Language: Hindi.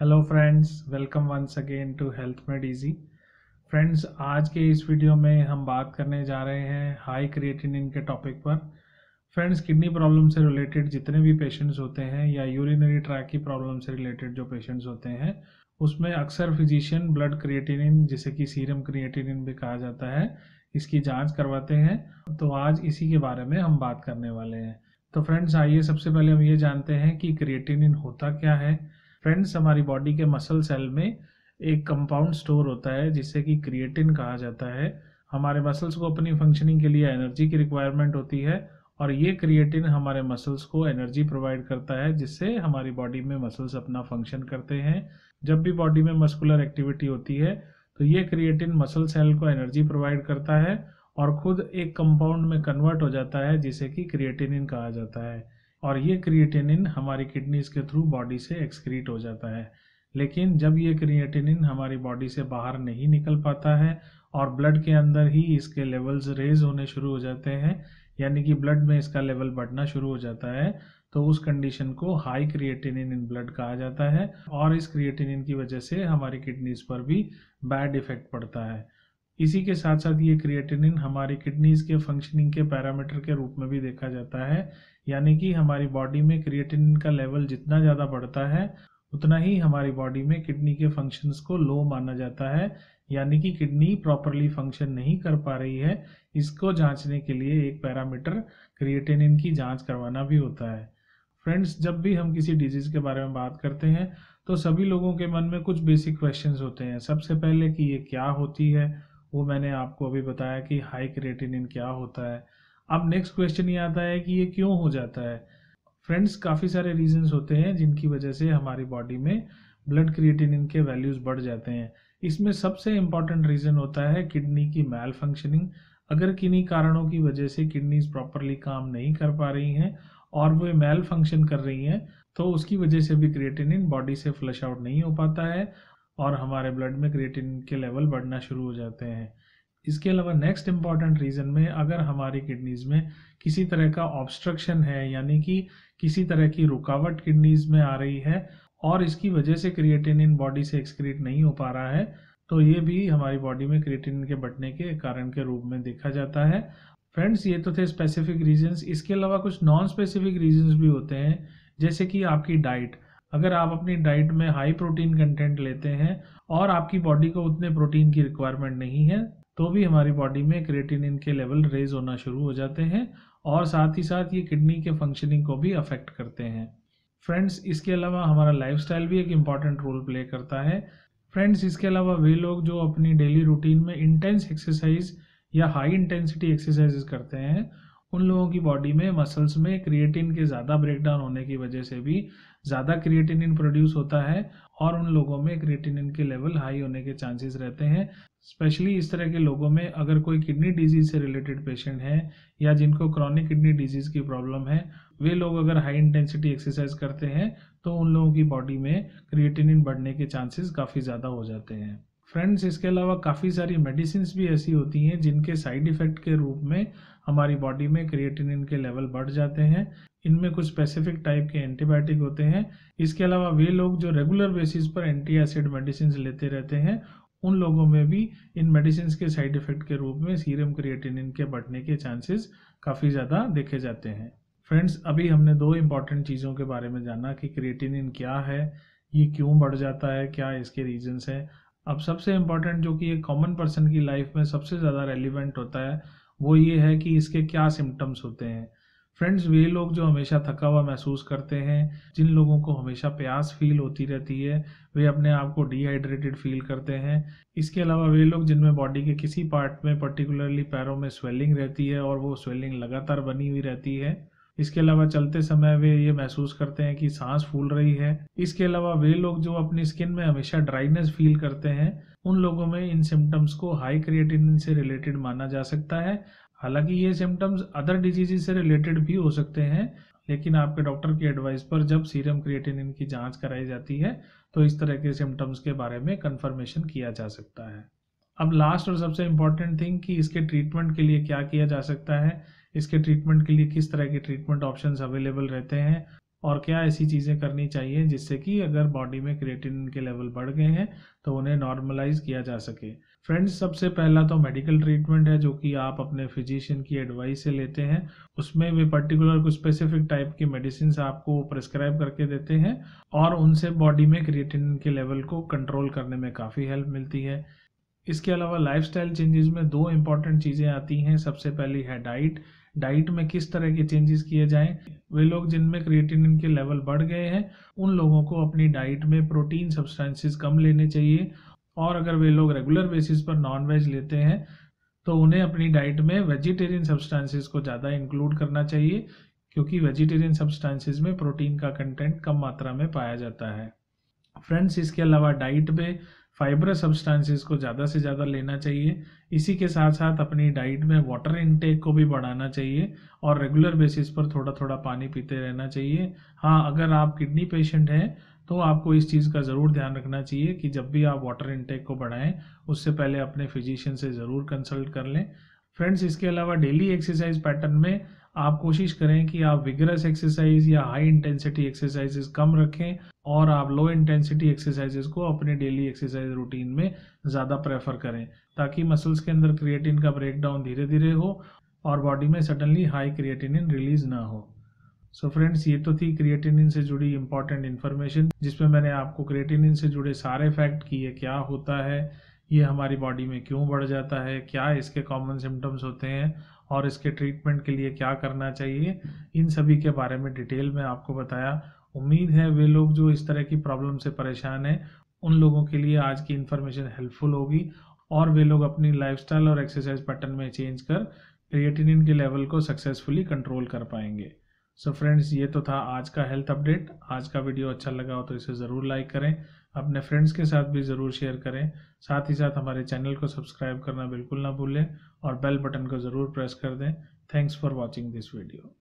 Hello friends welcome once again to Health Made Easy friends आज के इस वीडियो में हम बात करने जा रहे हैं हाई क्रिएटिनिन के टॉपिक पर। फ्रेंड्स किडनी प्रॉब्लम से रिलेटेड जितने भी पेशेंट्स होते हैं या यूरिनरी ट्रैक की प्रॉब्लम से रिलेटेड जो पेशेंट्स होते हैं, उसमें अक्सर फिजिशियन ब्लड क्रिएटिनिन जिसे कि सीरम क्रिएटिनिन भी कहा जाता है, इसकी जाँच करवाते हैं। तो आज इसी के बारे में हम बात करने वाले हैं। तो फ्रेंड्स आइए सबसे पहले हम ये जानते हैं कि क्रिएटिनिन होता क्या है। फ्रेंड्स हमारी बॉडी के मसल सेल में एक कंपाउंड स्टोर होता है, जिसे कि क्रिएटिन कहा जाता है। हमारे मसल्स को अपनी फंक्शनिंग के लिए एनर्जी की रिक्वायरमेंट होती है और ये क्रिएटिन हमारे मसल्स को एनर्जी प्रोवाइड करता है, जिससे हमारी बॉडी में मसल्स अपना फ़ंक्शन करते हैं। जब भी बॉडी में मस्कुलर एक्टिविटी होती है तो ये क्रिएटिन मसल सेल को एनर्जी प्रोवाइड करता है और खुद एक कंपाउंड में कन्वर्ट हो जाता है, जिसे कि क्रिएटिनिन कहा जाता है। और ये क्रिएटिनिन हमारी किडनीज के थ्रू बॉडी से एक्सक्रीट हो जाता है। लेकिन जब ये क्रिएटिनिन हमारी बॉडी से बाहर नहीं निकल पाता है और ब्लड के अंदर ही इसके लेवल्स रेज होने शुरू हो जाते हैं, यानी कि ब्लड में इसका लेवल बढ़ना शुरू हो जाता है तो उस कंडीशन को हाई क्रिएटिनिन इन ब्लड कहा जाता है और इस क्रिएटिनिन की वजह से हमारी किडनीज पर भी बैड इफ़ेक्ट पड़ता है। इसी के साथ साथ ये क्रिएटिनिन हमारी किडनीज के फंक्शनिंग के पैरामीटर के रूप में भी देखा जाता है। यानी कि हमारी बॉडी में क्रिएटिनिन का लेवल जितना ज़्यादा बढ़ता है, उतना ही हमारी बॉडी में किडनी के फ़ंक्शंस को लो माना जाता है। यानी कि किडनी प्रॉपरली फ़ंक्शन नहीं कर पा रही है, इसको जांचने के लिए एक पैरामीटर क्रिएटिनिन की जाँच करवाना भी होता है। फ्रेंड्स जब भी हम किसी डिज़ीज़ के बारे में बात करते हैं तो सभी लोगों के मन में कुछ बेसिक क्वेश्चंस होते हैं। सबसे पहले कि ये क्या होती है वो मैंने आपको अभी बताया कि हाई क्रिएटिनिन क्या होता है। अब नेक्स्ट क्वेश्चन ये आता है कि ये क्यों हो जाता है? फ्रेंड्स काफ़ी सारे रीजंस होते हैं जिनकी वजह से हमारी बॉडी में ब्लड क्रिएटिनिन के वैल्यूज़ बढ़ जाते हैं। इसमें सबसे इंपॉर्टेंट रीज़न होता है किडनी की मैल फंक्शनिंग अगर किन्हीं कारणों की वजह से किडनीज प्रॉपरली काम नहीं कर पा रही हैं और वे मैल फ़ंक्शन कर रही हैं तो उसकी वजह से भी क्रिएटिनिन बॉडी से फ्लश आउट नहीं हो पाता है और हमारे ब्लड में क्रिएटिन के लेवल बढ़ना शुरू हो जाते हैं। इसके अलावा नेक्स्ट इंपॉर्टेंट रीज़न में अगर हमारी किडनीज में किसी तरह का ऑब्स्ट्रक्शन है, यानी कि किसी तरह की रुकावट किडनीज में आ रही है और इसकी वजह से क्रिएटिनिन बॉडी से एक्सक्रीट नहीं हो पा रहा है तो ये भी हमारी बॉडी में क्रिएटिनिन के बढ़ने के कारण के रूप में देखा जाता है। फ्रेंड्स ये तो थे स्पेसिफिक रीजंस इसके अलावा कुछ नॉन स्पेसिफिक रीजंस भी होते हैं, जैसे कि आपकी डाइट अगर आप अपनी डाइट में हाई प्रोटीन कंटेंट लेते हैं और आपकी बॉडी को उतने प्रोटीन की रिक्वायरमेंट नहीं है तो भी हमारी बॉडी में क्रिएटिनिन के लेवल रेज होना शुरू हो जाते हैं और साथ ही साथ ये किडनी के फंक्शनिंग को भी अफेक्ट करते हैं। फ्रेंड्स इसके अलावा हमारा लाइफस्टाइल भी एक इंपॉर्टेंट रोल प्ले करता है। फ्रेंड्स इसके अलावा वे लोग जो अपनी डेली रूटीन में इंटेंस एक्सरसाइज या हाई इंटेंसिटी एक्सरसाइजेस करते हैं उन लोगों की बॉडी में मसल्स में क्रिएटिन के ज़्यादा ब्रेकडाउन होने की वजह से भी ज़्यादा क्रिएटिनिन प्रोड्यूस होता है और उन लोगों में क्रिएटिनिन के लेवल हाई होने के चांसेस रहते हैं। स्पेशली इस तरह के लोगों में अगर कोई किडनी डिज़ीज़ से रिलेटेड पेशेंट है या जिनको क्रॉनिक किडनी डिज़ीज़ की प्रॉब्लम है, वे लोग अगर हाई इंटेंसिटी एक्सरसाइज करते हैं तो उन लोगों की बॉडी में क्रिएटिनिन बढ़ने के चांसेस काफ़ी ज़्यादा हो जाते हैं। फ्रेंड्स इसके अलावा काफ़ी सारी मेडिसिन भी ऐसी होती हैं जिनके साइड इफ़ेक्ट के रूप में हमारी बॉडी में क्रिएटिनिन के लेवल बढ़ जाते हैं। इनमें कुछ स्पेसिफिक टाइप के एंटीबायोटिक होते हैं। इसके अलावा वे लोग जो रेगुलर बेसिस पर एंटी एसिड मेडिसिन लेते रहते हैं, उन लोगों में भी इन मेडिसिन के साइड इफ़ेक्ट के रूप में सीरम क्रिएटिनिन के बढ़ने के चांसेस काफ़ी ज़्यादा देखे जाते हैं। फ्रेंड्स अभी हमने दो इंपॉर्टेंट चीज़ों के बारे में जाना कि क्रिएटिनिन क्या है, ये क्यों बढ़ जाता है, क्या इसके रीजंस हैं। अब सबसे इंपॉर्टेंट जो कि एक कॉमन पर्सन की लाइफ में सबसे ज़्यादा रेलिवेंट होता है, वो ये है कि इसके क्या सिम्टम्स होते हैं। फ्रेंड्स वे लोग जो हमेशा थका हुआ महसूस करते हैं, जिन लोगों को हमेशा प्यास फील होती रहती है, वे अपने आप को डिहाइड्रेटेड फील करते हैं। इसके अलावा वे लोग जिनमें बॉडी के किसी पार्ट में पर्टिकुलरली पैरों में स्वेलिंग रहती है और वो स्वेलिंग लगातार बनी हुई रहती है। इसके अलावा चलते समय वे ये महसूस करते हैं कि सांस फूल रही है। इसके अलावा वे लोग जो अपनी स्किन में हमेशा ड्राइनेस फील करते हैं, उन लोगों में इन सिम्टम्स को हाई क्रिएटिनिन से रिलेटेड माना जा सकता है। हालाँकि ये सिम्टम्स अदर डिज़ीज़ से रिलेटेड भी हो सकते हैं, लेकिन आपके डॉक्टर की एडवाइस पर जब सीरम क्रिएटिनिन की जाँच कराई जाती है तो इस तरह के सिम्टम्स के बारे में कंफर्मेशन किया जा सकता है। अब लास्ट और सबसे इंपॉर्टेंट थिंग कि इसके ट्रीटमेंट के लिए क्या किया जा सकता है? इसके ट्रीटमेंट के लिए किस तरह के ट्रीटमेंट ऑप्शन अवेलेबल रहते हैं? और क्या ऐसी चीज़ें करनी चाहिए जिससे कि अगर बॉडी में क्रिएटिन के लेवल बढ़ गए हैं तो उन्हें नॉर्मलाइज किया जा सके? फ्रेंड्स सबसे पहला तो मेडिकल ट्रीटमेंट है जो कि आप अपने फिजिशियन की एडवाइस से लेते हैं। उसमें वे पर्टिकुलर कुछ स्पेसिफिक टाइप की मेडिसिन आपको प्रिस्क्राइब करके देते हैं और उनसे बॉडी में क्रिएटिन के लेवल को कंट्रोल करने में काफ़ी हेल्प मिलती है। इसके अलावा लाइफस्टाइल चेंजेस में दो इंपॉर्टेंट चीज़ें आती हैं। सबसे पहली है डाइट डाइट में किस तरह के चेंजेस किए जाएँ? वे लोग जिनमें क्रिएटिनिन के लेवल बढ़ गए हैं, उन लोगों को अपनी डाइट में प्रोटीन सब्सटेंसेस कम लेने चाहिए। और अगर वे लोग रेगुलर बेसिस पर नॉन वेज लेते हैं तो उन्हें अपनी डाइट में वेजिटेरियन सब्सटेंसेस को ज़्यादा इंक्लूड करना चाहिए, क्योंकि वेजिटेरियन सब्सटेंसेस में प्रोटीन का कंटेंट कम मात्रा में पाया जाता है। फ्रेंड्स इसके अलावा डाइट में फाइबरस सब्सटेंसेस को ज़्यादा से ज़्यादा लेना चाहिए। इसी के साथ साथ अपनी डाइट में वाटर इनटेक को भी बढ़ाना चाहिए और रेगुलर बेसिस पर थोड़ा थोड़ा पानी पीते रहना चाहिए। हाँ अगर आप किडनी पेशेंट हैं तो आपको इस चीज़ का ज़रूर ध्यान रखना चाहिए कि जब भी आप वाटर इनटेक को बढ़ाएँ, उससे पहले अपने फिजिशियन से ज़रूर कंसल्ट कर लें। फ्रेंड्स इसके अलावा डेली एक्सरसाइज पैटर्न में आप कोशिश करें कि आप विगरस एक्सरसाइज या हाई इंटेंसिटी एक्सरसाइजेस कम रखें। और आप लो इंटेंसिटी एक्सरसाइजेस को अपने डेली एक्सरसाइज रूटीन में ज़्यादा प्रेफर करें, ताकि मसल्स के अंदर क्रिएटिन का ब्रेकडाउन धीरे धीरे हो और बॉडी में सडनली हाई क्रिएटिनिन रिलीज़ ना हो। सो so फ्रेंड्स ये तो थी क्रिएटिनिन से जुड़ी इंपॉर्टेंट इन्फॉर्मेशन जिसमें मैंने आपको क्रिएटिनिन से जुड़े सारे फैक्ट कि ये क्या होता है, ये हमारी बॉडी में क्यों बढ़ जाता है, क्या इसके कॉमन सिम्टम्स होते हैं और इसके ट्रीटमेंट के लिए क्या करना चाहिए, इन सभी के बारे में डिटेल में आपको बताया। उम्मीद है वे लोग जो इस तरह की प्रॉब्लम से परेशान हैं, उन लोगों के लिए आज की इन्फॉर्मेशन हेल्पफुल होगी और वे लोग अपनी लाइफस्टाइल और एक्सरसाइज पैटर्न में चेंज कर क्रिएटिनिन के लेवल को सक्सेसफुली कंट्रोल कर पाएँगे। सो so फ्रेंड्स ये तो था आज का हेल्थ अपडेट आज का वीडियो अच्छा लगा हो तो इसे ज़रूर लाइक करें। अपने फ्रेंड्स के साथ भी ज़रूर शेयर करें। साथ ही साथ हमारे चैनल को सब्सक्राइब करना बिल्कुल ना भूलें और बेल बटन को ज़रूर प्रेस कर दें। Thanks for watching this video